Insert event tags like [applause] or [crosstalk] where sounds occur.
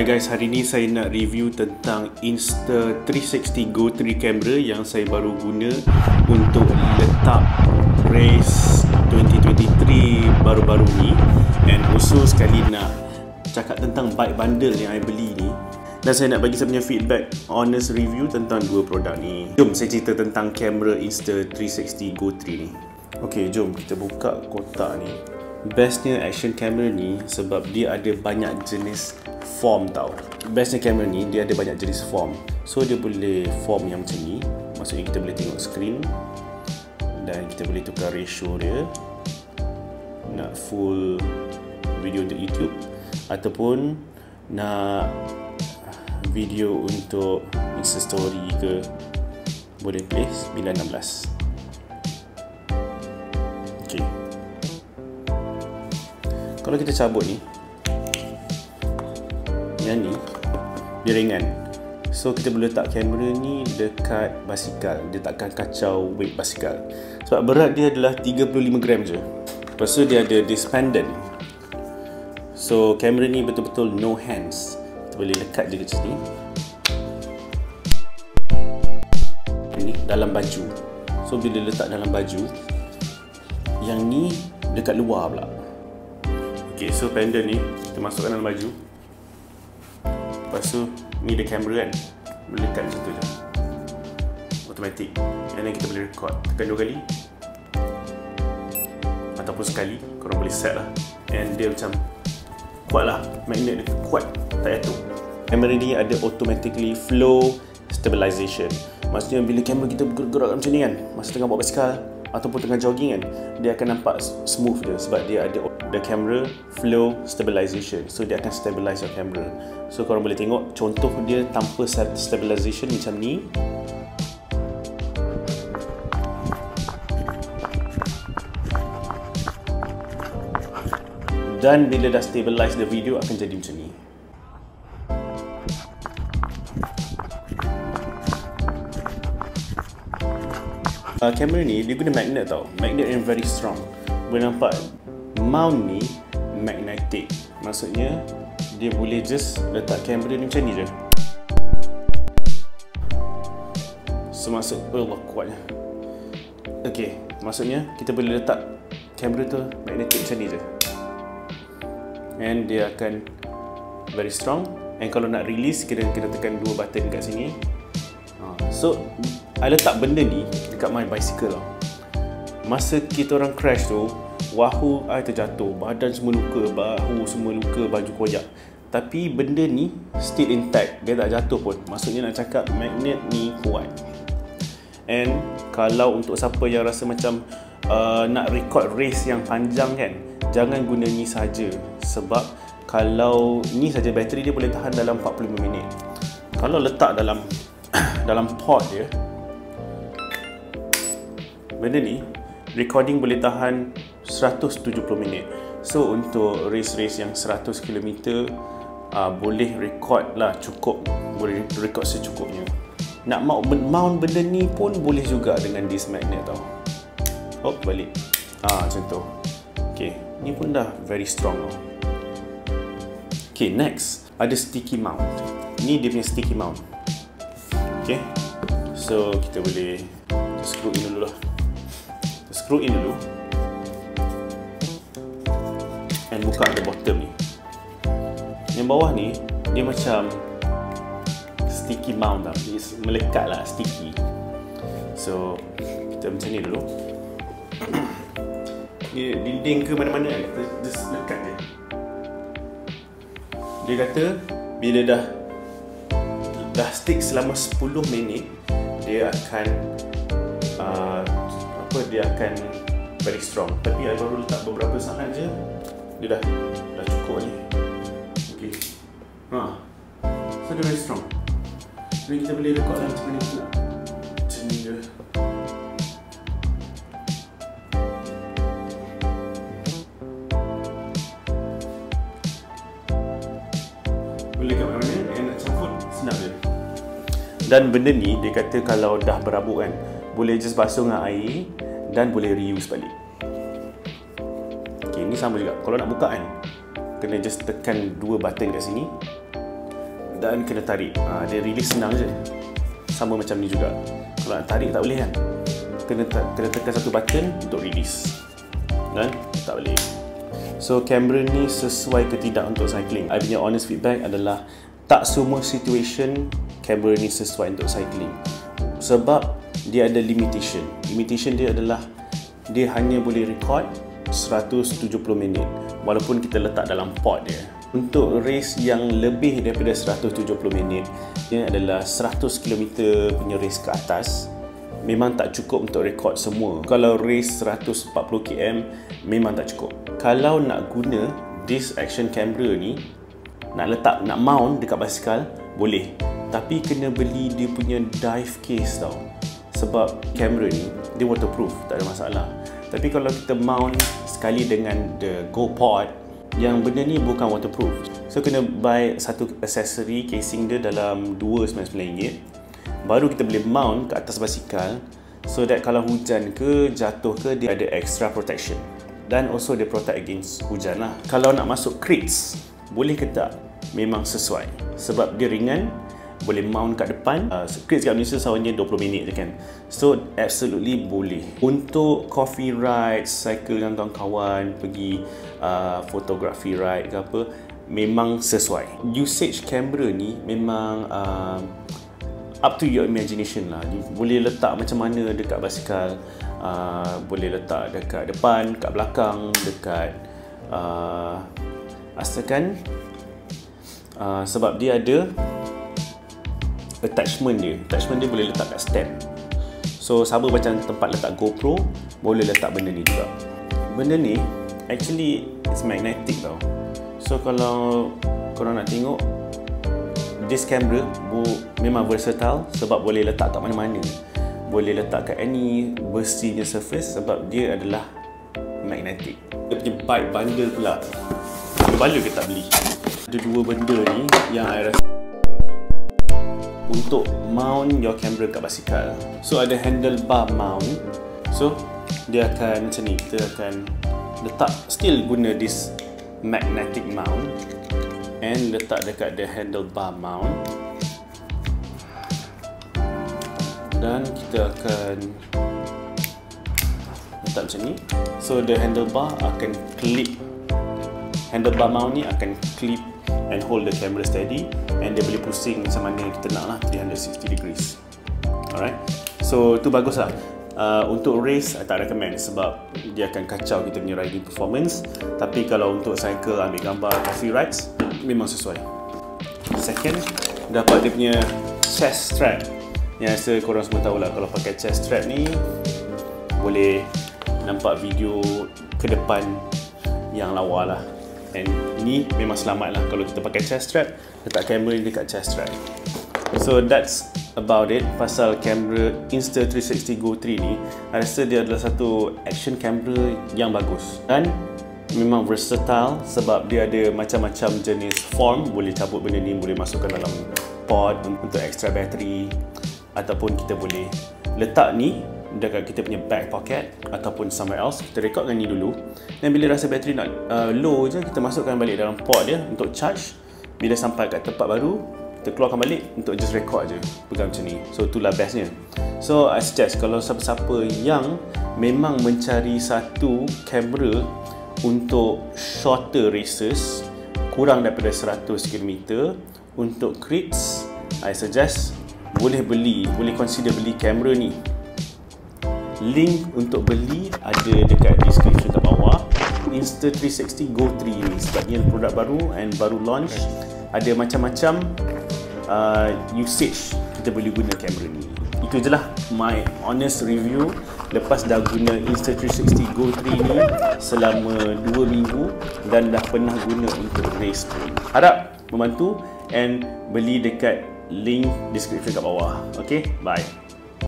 Hai guys, hari ni saya nak review tentang Insta360 Go 3 camera yang saya baru guna untuk letak race 2023 baru-baru ni. And also sekali nak cakap tentang bike bundle yang saya beli ni. Dan saya nak bagi saya punya feedback honest review tentang dua produk ni. Jom saya cerita tentang kamera Insta360 Go 3 ni. Ok jom kita buka kotak ni bestnya action camera ni sebab dia ada banyak jenis form tau. Bestnya kamera ni dia ada banyak jenis form. So dia boleh form yang macam ni. Maksudnya kita boleh tengok screen dan kita boleh tukar ratio dia nak full video untuk YouTube ataupun nak video untuk Insta story ke boleh play 916 kalau kita cabut ni yang ni dia ringan. So kita boleh letak kamera ni dekat basikal. Dia takkan kacau weight basikal. Sebab berat dia adalah 35 gram je. Lepas tu dia ada disc pendant so kamera ni betul-betul no hands. Kita boleh lekat je ke sini. Ini dalam baju. So bila letak dalam baju yang ni dekat luar pula ok so pendant ni kita masukkan dalam baju. Lepas tu ni dia kamera kan? Boleh lekat macam tu je. Automatic. And then kita boleh record. Tekan dua kali. Ataupun sekali. Korang boleh set lah. And dia macam Kuat lah. Magnet dia kuat. Tak jatuh. Kamera ni ada automatically flow stabilization. Maksudnya bila kamera kita bergerak macam ni kan? Masa tengah bawa basikal Ataupun tengah jogging kan Dia akan nampak smooth dia Sebab dia ada the camera flow stabilization. So dia akan stabilize your camera. So korang boleh tengok contoh dia tanpa stabilization macam ni. Dan bila dah stabilize the video akan jadi macam ni uh, kamera ni dia guna magnet tau. Magnet yang very strong. Boleh nampak mount ni magnetic. Maksudnya dia boleh just letak kamera ni macam ni je. So maksud oh Allah kuatnya. Ok maksudnya kita boleh letak kamera tu magnetic macam ni je. And dia akan very strong. And kalau nak release kita kena tekan dua button kat sini. Ha, so I letak benda ni dekat my bicycle tau masa kita orang crash tu Wahu I terjatuh Badan semua luka Bahu semua luka Baju koyak. Tapi benda ni Still intact. Dia tak jatuh pun. Maksudnya nak cakap Magnet ni kuat. And Kalau untuk siapa yang rasa macam uh, Nak record race yang panjang kan Jangan guna ni saja. Sebab Kalau Ni saja bateri dia boleh tahan dalam 45 minit. Kalau letak dalam [coughs] Dalam pot dia Benda ni recording boleh tahan 170 minit. So untuk race-race yang 100 km uh, boleh record lah cukup. Boleh record secukupnya. Nak mount, mount benda ni pun boleh juga dengan disc magnet tau. Oh balik. Ah macam tu. Ok ni pun dah very strong tau. Ok next. Ada sticky mount. Ni dia punya sticky mount. Ok so kita boleh screw in dulu lah screw in dulu. And buka the bottom ni. Yang bawah ni dia macam sticky mount tau dia melekat lah sticky. So kita macam ni dulu. [coughs] Dia dinding ke mana-mana kita just lekat je dia kata bila dah dah stick selama 10 minit dia akan uh, apa dia akan very strong. Tapi saya baru letak beberapa saat je dia dah dah cukup ni okey. Ha. So dia very strong. Jadi kita boleh record lah macam ni pula macam ni je. Boleh kat mana? Yang nak campur senang je. Dan benda ni dia kata kalau dah berabuk kan boleh just basuh dengan air dan boleh reuse balik. Ok ni sama juga. Kalau nak buka kan kena just tekan dua button kat sini dan kena tarik. Ha, dia release senang je. Sama macam ni juga. Kalau nak tarik tak boleh kan? Kena, kena tekan satu button untuk release. Kan? Tak boleh. So kamera ni sesuai ke tidak untuk cycling? I punya honest feedback adalah tak semua situation kamera ni sesuai untuk cycling sebab dia ada limitation. Limitation dia adalah dia hanya boleh record 170 minit walaupun kita letak dalam pod dia. Untuk race yang lebih daripada 170 minit dia adalah 100 km punya race ke atas. Memang tak cukup untuk rekod semua. Kalau race 140 km memang tak cukup. Kalau nak guna this action camera ni nak letak nak mount dekat basikal boleh. Tapi kena beli dia punya dive case tau. Sebab kamera ni dia waterproof tak ada masalah. Tapi kalau kita mount sekali dengan the GoPod yang benda ni bukan waterproof. So kena buy satu accessory casing dia dalam RM299 baru kita boleh mount ke atas basikal so that kalau hujan ke jatuh ke dia ada extra protection. Dan also dia protect against hujan lah. Kalau nak masuk crates boleh ke tak memang sesuai. Sebab dia ringan boleh mount kat depan. Uh, script kat Malaysia sawanya 20 minit je kan. So absolutely boleh. Untuk coffee ride cycle dengan kawan-kawan pergi uh, photography ride ke apa memang sesuai. Usage kamera ni memang uh, up to your imagination lah. Boleh letak macam mana dekat basikal uh, boleh letak dekat depan dekat belakang dekat uh, asalkan uh, sebab dia ada attachment dia. Attachment dia boleh letak kat stand so sama macam tempat letak GoPro boleh letak benda ni juga. Benda ni actually it's magnetic tau. So kalau korang nak tengok this camera bu, memang versatile sebab boleh letak kat mana-mana. Boleh letak kat any bersihnya surface sebab dia adalah magnetic. Dia punya bike bundle pula. Bala ke tak beli ada dua benda ni yang I rasa untuk mount your camera kat basikal. So ada handlebar mount. So dia akan macam ni, kita akan letak still guna this magnetic mount and letak dekat the handlebar mount. Dan kita akan letak macam ni. So the handlebar akan clip handlebar mount ni akan clip and hold the camera steady. And dia boleh pusing macam mana kita nak lah 360 degrees. Alright? So tu bagus lah. Uh, untuk race I tak recommend sebab dia akan kacau kita punya riding performance. Tapi kalau untuk cycle ambil gambar coffee rides memang sesuai. Second dapat dia punya chest strap. Yang rasa korang semua tahu lah kalau pakai chest strap ni boleh nampak video ke depan yang lawa lah and ni memang selamat lah kalau kita pakai chest strap. Letak kamera ni dekat chest strap. So that's about it pasal kamera Insta360 Go 3 ni. I rasa dia adalah satu action camera yang bagus. Dan memang versatile sebab dia ada macam-macam jenis form. Boleh cabut benda ni boleh masukkan dalam pod untuk extra battery. Ataupun kita boleh letak ni dekat kita punya back pocket ataupun somewhere else kita record dengan ni dulu. Dan bila rasa bateri nak uh, low je kita masukkan balik dalam port dia untuk charge. Bila sampai kat tempat baru kita keluarkan balik untuk just record je pegang macam ni. So itulah bestnya. So I suggest kalau siapa-siapa yang memang mencari satu kamera untuk shorter races kurang daripada 100 km untuk crits I suggest boleh beli boleh consider beli kamera ni link untuk beli ada dekat description kat bawah. Insta360 Go 3 ni. Sebab ni produk baru and baru launch. Ada macam-macam uh, usage kita boleh guna kamera ni. Itu je lah my honest review. Lepas dah guna Insta360 Go 3 ni selama 2 minggu dan dah pernah guna untuk race pun. Harap membantu and beli dekat link description kat bawah. Ok bye